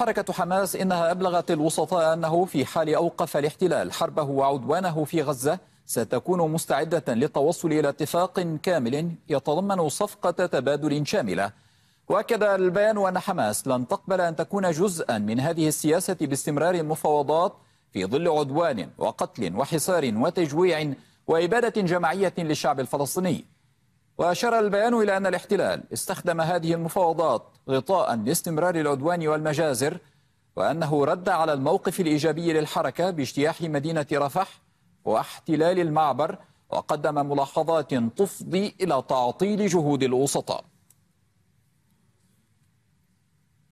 حركة حماس إنها أبلغت الوسطاء أنه في حال أوقف الاحتلال حربه وعدوانه في غزة ستكون مستعدة للتوصل إلى اتفاق كامل يتضمن صفقة تبادل شاملة. وأكد البيان أن حماس لن تقبل أن تكون جزءا من هذه السياسة باستمرار المفاوضات في ظل عدوان وقتل وحصار وتجويع وإبادة جماعية للشعب الفلسطيني. وأشار البيان إلى أن الاحتلال استخدم هذه المفاوضات غطاء لاستمرار العدوان والمجازر وأنه رد على الموقف الإيجابي للحركة باجتياح مدينة رفح واحتلال المعبر وقدم ملاحظات تفضي إلى تعطيل جهود الوسطاء.